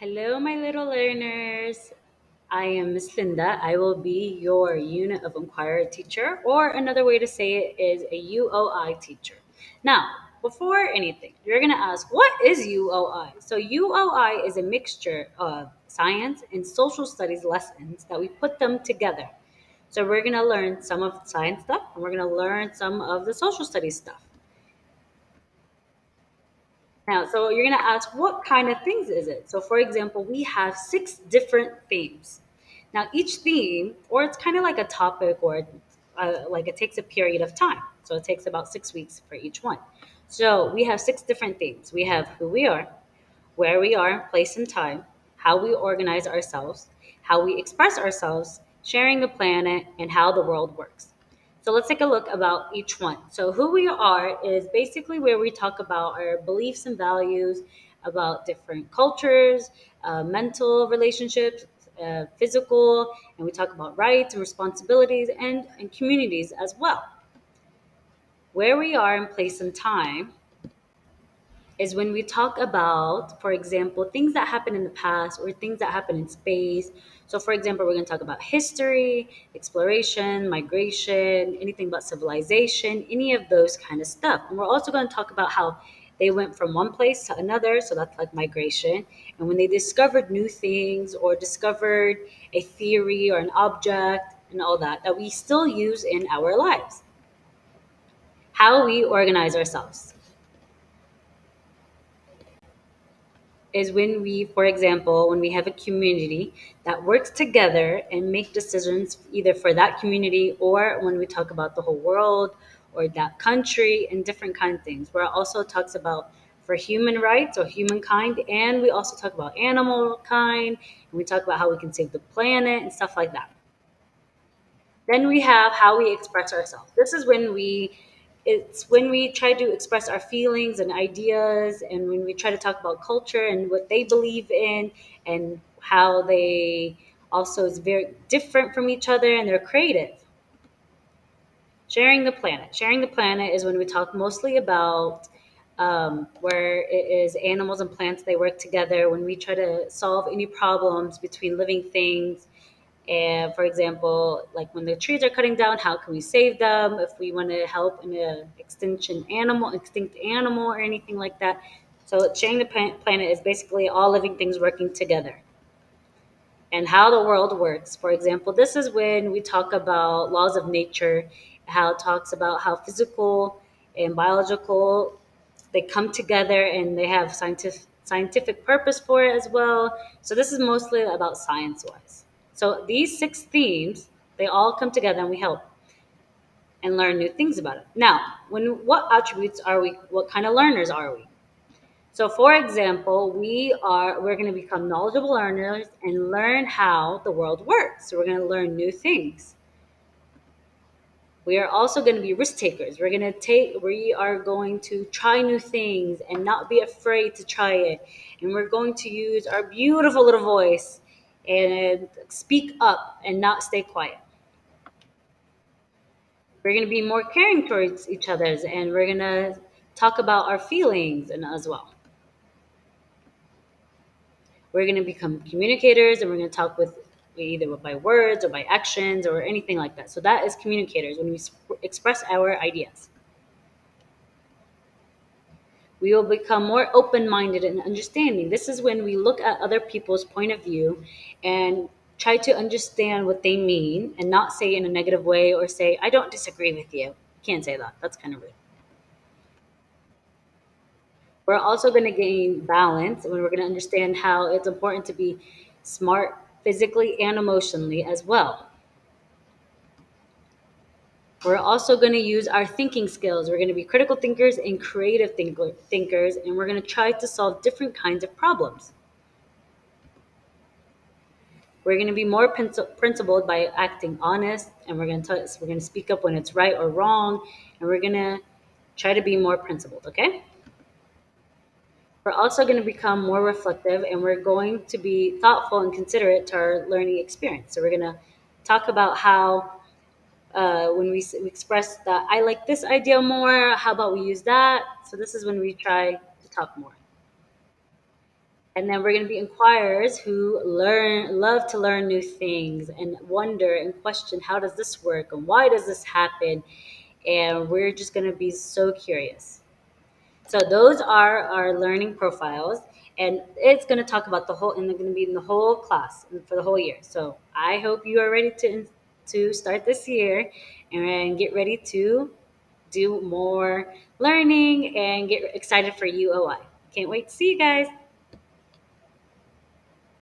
Hello, my little learners. I am Miss Linda. I will be your Unit of Inquiry teacher, or another way to say it is a UOI teacher. Now, before anything, you're going to ask, what is UOI? So, UOI is a mixture of science and social studies lessons that we put them together. So, we're going to learn some of the science stuff and we're going to learn some of the social studies stuff. Now, so you're going to ask, what kind of things is it? So, for example, we have six different themes. Now, each theme, or it's kind of like a topic, or uh, like it takes a period of time. So, it takes about six weeks for each one. So, we have six different themes. We have who we are, where we are, place and time, how we organize ourselves, how we express ourselves, sharing the planet, and how the world works. So let's take a look about each one. So who we are is basically where we talk about our beliefs and values, about different cultures, uh, mental relationships, uh, physical, and we talk about rights and responsibilities and, and communities as well. Where we are in place and time is when we talk about, for example, things that happen in the past or things that happen in space. So, for example, we're going to talk about history, exploration, migration, anything about civilization, any of those kind of stuff. And we're also going to talk about how they went from one place to another. So, that's like migration. And when they discovered new things or discovered a theory or an object and all that, that we still use in our lives. How we organize ourselves. Is when we, for example, when we have a community that works together and make decisions either for that community or when we talk about the whole world or that country and different kind of things. Where it also talks about for human rights or humankind, and we also talk about animal kind, and we talk about how we can save the planet and stuff like that. Then we have how we express ourselves. This is when we it's when we try to express our feelings and ideas and when we try to talk about culture and what they believe in and how they also is very different from each other and they're creative. Sharing the planet. Sharing the planet is when we talk mostly about um, where it is animals and plants they work together when we try to solve any problems between living things and for example, like when the trees are cutting down, how can we save them? If we want to help in an extinction animal, extinct animal, or anything like that. So sharing the planet is basically all living things working together. And how the world works. For example, this is when we talk about laws of nature, how it talks about how physical and biological they come together and they have scientific scientific purpose for it as well. So this is mostly about science wise. So these six themes, they all come together and we help and learn new things about it. Now, when what attributes are we? What kind of learners are we? So, for example, we are we're going to become knowledgeable learners and learn how the world works. So we're going to learn new things. We are also going to be risk takers. We're going to take we are going to try new things and not be afraid to try it. And we're going to use our beautiful little voice and speak up and not stay quiet. We're going to be more caring towards each other's and we're going to talk about our feelings and as well. We're going to become communicators and we're going to talk with either by words or by actions or anything like that. So that is communicators when we express our ideas we will become more open minded and understanding. This is when we look at other people's point of view and try to understand what they mean and not say in a negative way or say, I don't disagree with you. Can't say that. That's kind of rude. We're also going to gain balance when we're going to understand how it's important to be smart physically and emotionally as well. We're also going to use our thinking skills. We're going to be critical thinkers and creative thinker, thinkers, and we're going to try to solve different kinds of problems. We're going to be more principled by acting honest, and we're going to we're going to speak up when it's right or wrong, and we're going to try to be more principled. Okay. We're also going to become more reflective, and we're going to be thoughtful and considerate to our learning experience. So we're going to talk about how uh, when we, we express that I like this idea more, how about we use that? So this is when we try to talk more. And then we're going to be inquirers who learn, love to learn new things and wonder and question how does this work and why does this happen? And we're just going to be so curious. So those are our learning profiles, and it's going to talk about the whole, and they're going to be in the whole class for the whole year. So I hope you are ready to to start this year and get ready to do more learning and get excited for UOI. Can't wait to see you guys.